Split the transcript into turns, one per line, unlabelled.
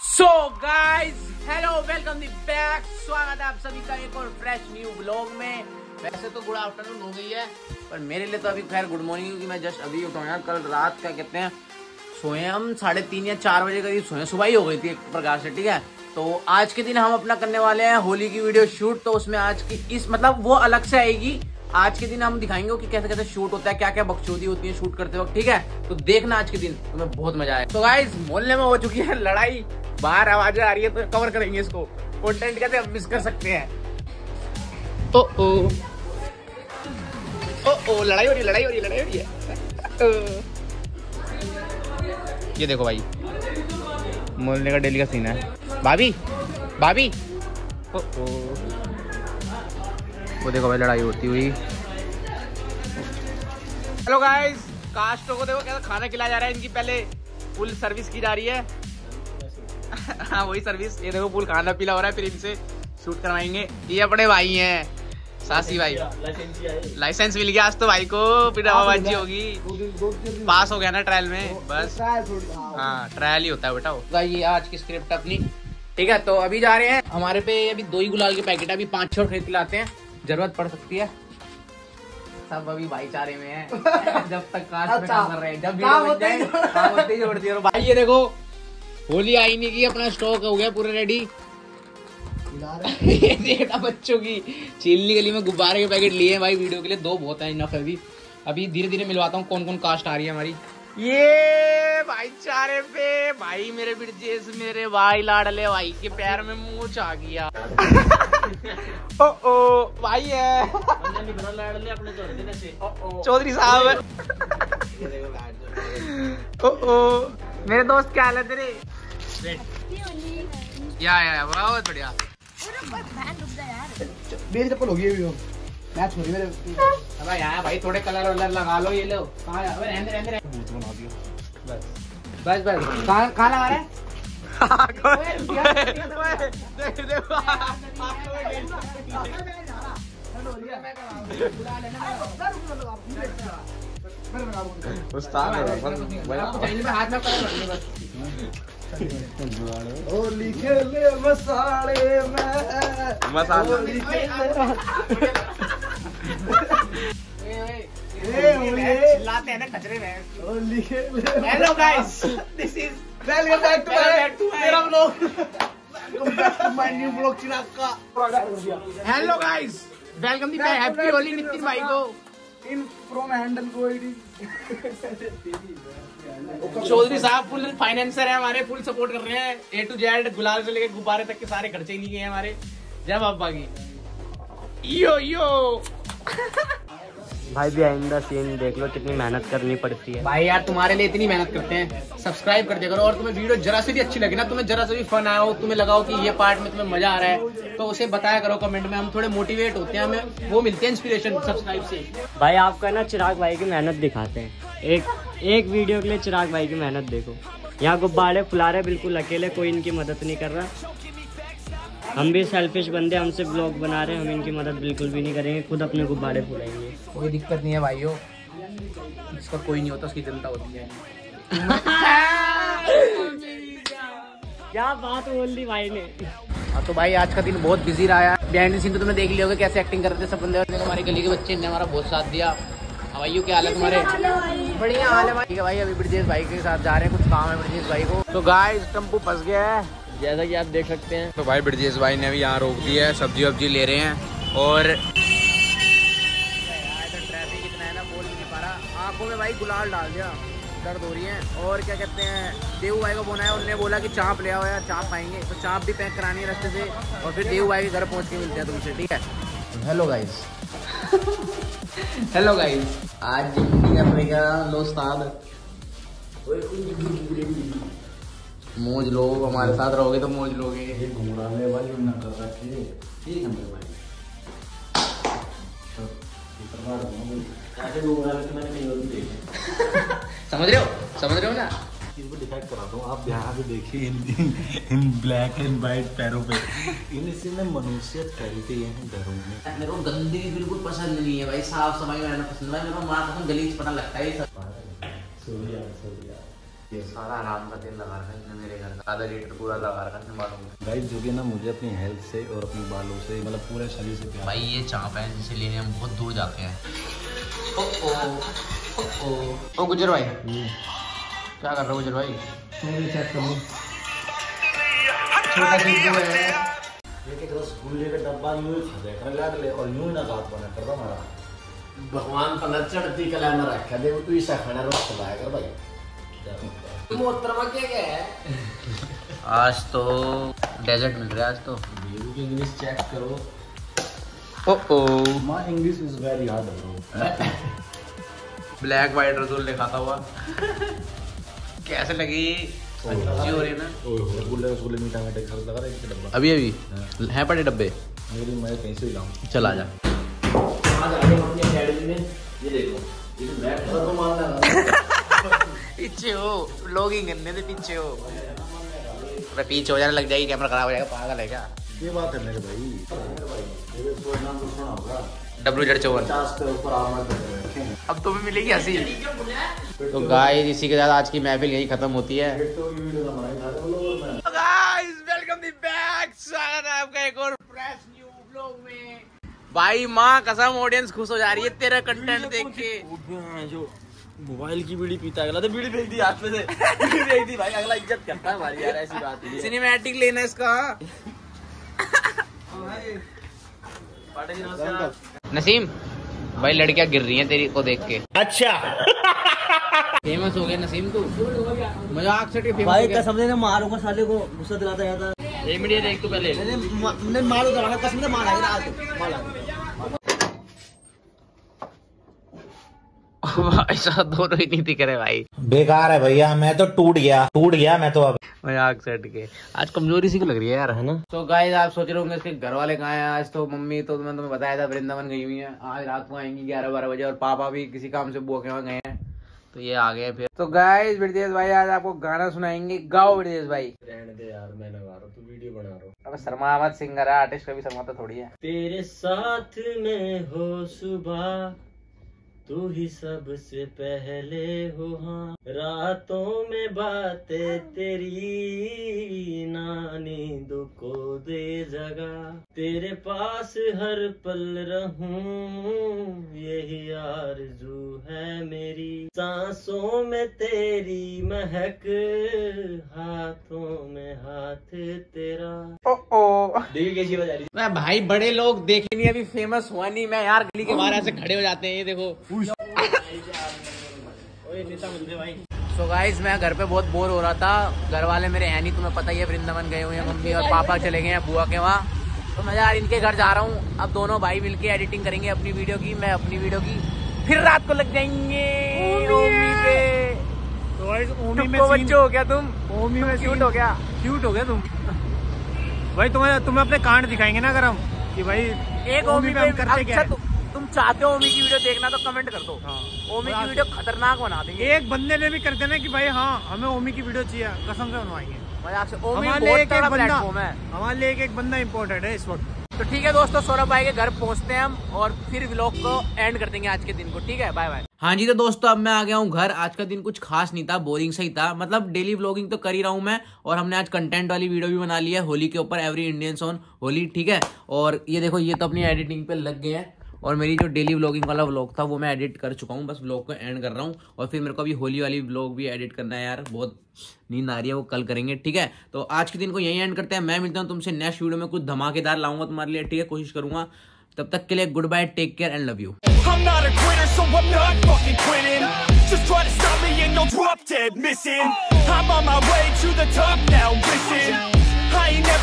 So guys hello welcome back स्वागत है आप सभी का एक और फ्रेश न्यू ब्लॉग में। वैसे तो गुड आफ्टरनून हो गई है, पर मेरे लिए तो अभी खैर गुड मॉर्निंग क्योंकि मैं जस्ट अभी उठा यार, कल रात क्या कहते हैं? सोए हम साढ़े तीन या चार बजे करीब, सोए सुबह ही हो गई थी एक प्रकार से, ठीक है? तो आज के दिन हम अपना करने वाले हैं होली की वीडियो शूट तो उसमें आज की इस मतलब वो अलग से आएगी आज के दिन हम दिखाएँगे कि कैसे कैसे शूट होता है क्या क्या बकचोदी होती है शूट करते वक्त, ठीक है? तो देखना आज के दिन, तुम्हें बहुत मज़ा आए तो गाइस मोहल्ले में हो चुकी है लड़ाई, बाहर आवाज़ें आ रही है तो कवर करेंगे इसको। कंटेंट कैसे मिस कर सकते हैं? ओ ओ ओ ओ लड़ाई हो रही लड़ाई हो रही लड़ाई हो रही है। ये देखो भाई, मोहल्ले का डेली का सीन है। भाभी भाभी। ओ ओ वो देखो भाई लड़ाई होती हुई। हेलो गाइस कास्टो को देखो कैसा खाना खिलाया जा रहा है इनकी पहले फुल सर्विस की जा रही है। हाँ वही सर्विस ये देखो फुल खाना पीला हो रहा है फिर इनसे शूट करवाएँगे। ये अपने भाई हैं सासी भाई। लाइसेंस मिल गया आज तो भाई को फिर हवाबाजी होगी। पास हो गया ना ट्रायल में बस। हाँ ट्रायल ही होता है बेटा ये आज की स्क्रिप्ट अपनी। ठीक है तो अभी जा रहे हैं। हमारे पे अभी दो ही गुलाल के पैकेट है अभी पाँच छह खरीद के लाते हैं। ज़रूरत पड़ सकती है। सब अभी भाईचारे में है। जब तक कास्ट में काम कर रहे हैं। जब वीडियो बन जाए काम होते ही जोड़ दिए भाई ये देखो होली आई नहीं की अपना स्टॉक हो गया पूरे रेडी ये देखा बच्चों की चीलनी गली में गुब्बारे के पैकेट लिए हैं भाई वीडियो के लिए। दो बहुत है इनफ अभी। अभी धीरे धीरे मिलवाता हूँ कौन कौन कास्ट आ रही है हमारी। ये भाईचारे पे भाई मेरे बिरजेश मेरे भाई लाडले भाई के पैर में मूछ आ गया। ओ ओ भाई है। चौधरी साहब। ओ ओ मेरे दोस्त क्या हाल है तेरे? या या बहुत बढ़िया।
मेरी चप्पल होगी अभी मैच हो मेरे
अब यहाँ भाई थोड़े कलर वलर लगा लो ये लो। कहाँ अबे रहने दे, रहने दे।
बना दिया
बस बस। बस कहाँ कहाँ लगा रहे देख देखो हाथ में कलर भरने बस।
होली खेले मसाले में।
मसाला। हैं ना कचरे में
hello
guys this is
welcome back to my
back to my-
मेरा blog welcome back to my new blog Chirag का
hello guys welcome the happy Holi Nitin भाई को
इन फ्रॉम हैंडल को
चौधरी साहब फुल फाइनेंसर है हमारे full support कर रहे हैं। ए टू जेड गुलाल से लेकर गुब्बारे तक के सारे खर्चे ही लिए हैं हमारे। जय बाबा की। यो यो।
भाई बिहाइंड द सीन देख लो कितनी मेहनत करनी पड़ती है।
भाई यार तुम्हारे लिए इतनी मेहनत करते हैं। सब्सक्राइब कर दिया करो और तुम्हें वीडियो जरा से भी अच्छी लगे ना तुम्हें जरा से भी फन आया हो तुम्हें लगाओ कि ये पार्ट में तुम्हें मज़ा आ रहा है तो उसे बताया करो कमेंट में। हम थोड़े मोटिवेट होते हैं हमें वो मिलते हैं इंस्पिरेशन सब्सक्राइब से।
भाई आपका ना चिराग भाई की मेहनत दिखाते हैं। एक एक वीडियो के लिए चिराग भाई की मेहनत देखो। यहाँ गुब्बारे फुला रहे बिल्कुल अकेले कोई इनकी मदद नहीं कर रहा। हम भी सेल्फिश बंदे हमसे ब्लॉग बना रहे हैं हम इनकी मदद बिल्कुल भी नहीं करेंगे खुद अपने गुब्बारे फुलाएँगे।
कोई दिक्कत नहीं है भाइयों। इसका कोई नहीं होता उसकी जनता होती है।
क्या बात बोल दी भाई ने।
हाँ तो भाई आज का दिन बहुत बिज़ी रहा है बिहाइंड सीन तो तुमने देख लिया होगा कैसे एक्टिंग कर रहे थे सब बंदे। हमारे गली के बच्चे ने हमारा बहुत साथ दिया। हाँ भाइयों क्या हाल है तुम्हारे? बढ़िया हाल है भाई। ठीक है भाई अभी ब्रजेश भाई के साथ जा रहे हैं। कुछ काम है ब्रजेश भाई को। तो गाइस टेंपू फंस गया है।
जैसा कि आप देख सकते हैं।
तो भाई ब्रजेश भाई ने भी यहाँ रोक दिया है। सब्ज़ी वब्जी ले रहे हैं। और आँखों में भाई गुलाल डाल दिया। दर्द हो रही है। और क्या कहते हैं देव भाई को बोला है उन्होंने बोला कि चाँप ले आओ यार चाँप खाएँगे तो चाँप भी पैक करानी है रास्ते से और फिर देव भाई के घर पहुँच के मिलते हैं तुमसे ठीक है? हेलो गाइस हेलो गाइस आज ज़िंदगी का पड़ेगा दोस्ताद? मौज लोग हमारे साथ रहोगे तो मौज लोगे।
घुमाने
समझ रहे हो समझ रहे हो ना
इसको डिसाइड कराता हूँ आप यहाँ पे देखिए इन इन, इन ब्लैक एंड वाइट पैरों पे इन इसी में मनुष्य फैलते हैं घरों में
मेरे को गंदगी बिल्कुल पसंद नहीं है भाई साफ़ सफ़ाई रहना पसंद है मेरे को माँ गलीज पता लगता है ये सारा आराम का तेल लगा रखा है मेरे घर का। आधा लीटर पूरा लगा रखा है बालों में
गाइस जो कि ना मुझे अपनी हेल्थ से और अपने बालों से मतलब पूरे शरीर से प्यार।
भाई ये चाप है जिसे लेने हम बहुत दूर जाते हैं। ओ ओ ओ ओ। ओ गुजर भाई। क्या कर रहे हो गुजर भाई?
चेक कर लो।
छोटा चीज़ है।
का डब्बा यूँ लग ले और यूँ ना बना कर हमारा।
भगवान पर चढ़ती कला में रखा दे तू ईसा खाना रोज कर भाई।
आज तो डेजर्ट मिल रहा है आज तो।
बेबू की इंग्लिश चेक करो।
Oh O
my English is very hard bro
black white रसगुल्ले खाता हुआ। कैसे लगी? अच्छी हो रही है ना?
रसगुल्ले रसगुल्ले मीठा मीठा खा लगा रहा है डब्बा।
अभी अभी। है पड़े डब्बे?
मेरी मैं कहीं से भी लाऊं।
चल आ जा।
आज आगे हम अपनी अकेडमी में। ये देखो ये तो मान रहा
पीछे हो लोगिंग करने से पीछे हो अरे पीछे हो जाने लग जाएगी कैमरा खराब हो जाएगा पागल है क्या
ये बात है मेरे भाई मेरे भाई मेरे नाम सुना होगा
डब्ल्यू जेड चौवन अब तुम्हें मिलेगी हँसी तो गाइस इसी के साथ आज की महफिल यही खत्म होती है।
तो लोग
गाइस वेलकम दी बैक स्वागत है आपका एक और फ्रेश न्यू व्लॉग में। भाई माँ कसम ऑडियंस खुश हो जा रही है तेरा कंटेंट देख के।
जो मोबाइल की बीड़ी पीता अगला तो बीड़ी फेंक दी हाथ में से। बीड़ी फेंक दी भाई अगला इज़्ज़त करता है हमारी यार ऐसी बात नहीं है।
सिनेमैटिक लेना इसका। नसीम भाई लड़कियाँ गिर रही हैं तेरी को देख के।
अच्छा।
फ़ेमस हो गया नसीम तू। मज़ाक से फ़ेमस
भाई
हो
कसम से मारूँगा साले को गुस्सा दिलाता जाता
एक मिनट देख तू पहले।
मैंने मारू तो कसम से मारा। आज मारा
ऐसा दोनों ही नहीं दिख रहे भाई।
बेकार है भैया मैं तो टूट गया टूट गया मैं तो अब।
मज़ाक सेट के। आज कमज़ोरी सी क्यों लग रही है यार है ना? तो गाइस आप सोच रहे होंगे इसके घर वाले कहाँ हैं? आज तो मम्मी तो मैंने तुम्हें बताया था वृंदावन गई हुई है। आज रात को आएँगी ग्यारह बारह बजे और पापा भी किसी काम से बुआ के वहाँ गए हैं। तो ये आ गए फिर। तो गाइस ब्रजेश भाई आज आपको गाना सुनाएँगे। गाओ ब्रजेश भाई।
रहने दे यार मैं लगा रहा तू वीडियो बना रहा हूँ।
अब शर्मा अहमद सिंगर है आर्टिस्ट का कभी शर्माता थोड़ी है।
तेरे साथ में हो सुबह। तू ही सबसे पहले हो हाँ। रातों में बातें तेरी ना नींद को दे जगा। तेरे पास हर पल रहूँ यही आरज़ू है मेरी। सांसों में तेरी महक हाथों में हाथ तेरा।
ओ ओ
कैसी बजा रही
मैं भाई बड़े लोग देखे नहीं अभी फ़ेमस हुआ नहीं। मैं यार गली के बाहर ऐसे खड़े हो जाते हैं ये देखो। सो गाइस मैं घर पे बहुत बोर हो रहा था। घर वाले मेरे हैं नहीं तुम्हें पता ही है वृंदावन गए हुए हैं मम्मी और पापा चले गए हैं बुआ के वहाँ। तो मैं यार इनके घर जा रहा हूँ। अब दोनों भाई मिलके एडिटिंग करेंगे अपनी वीडियो की मैं अपनी वीडियो की। फिर रात को लग जाएँगे ओमी पे। तुमको बच्चे हो गया तुम? ओमी में क्यूट हो गया?
क्यूट हो गया तुम। भाई तुम्हें तुम्हें अपने कांड दिखाएँगे ना अगर हम कि भाई
एक
ओमी
ओमी
पे
पे
हम करते क्या है?
चाहते हो ओमी की वीडियो देखना तो कमेंट कर दो। ओमी की वीडियो खतरनाक बना देंगे।
एक बंदे ने भी कर देना कि भाई हाँ हमें ओमी की वीडियो चाहिए कसम से बनवाएँगे।
मज़ाक से ओमी
हमारे लिए एक एक बंदा
है।
हमारे लिए एक एक बंदा इम्पोर्टेंट है इस वक्त।
तो ठीक है दोस्तों सौरभ भाई के घर पहुँचते हैं हम और फिर व्लॉग को एंड कर देंगे आज के दिन को। ठीक है? बाय बाय हाँ जी तो दोस्तों अब मैं आ गया हूँ घर। आज का दिन कुछ खास नहीं था बोरिंग सही था। मतलब डेली व्लॉगिंग तो कर ही रहा हूँ मैं और हमने आज कंटेंट वाली वीडियो भी बना ली है होली के ऊपर एवरी इंडियन ऑन होली ठीक है? और ये देखो ये तो अपनी एडिटिंग पे लग गए हैं। और मेरी जो डेली व्लॉगिंग वाला व्लॉग था वो मैं एडिट कर चुका हूँ बस व्लॉग को एंड कर रहा हूँ और फिर मेरे को अभी होली वाली व्लॉग भी एडिट करना है यार बहुत नींद आ रही है वो कल करेंगे ठीक है तो आज के दिन को यही एंड करते हैं मैं मिलता हूँ तुमसे नेक्स्ट वीडियो में कुछ धमाकेदार लाऊँगा तुम्हारे लिए ठीक है कोशिश करूँगा तब तक के लिए good bye take care and love you.
Just try to stop me and you'll drop dead missing. I'm on my way to the top now, listen. I ain't never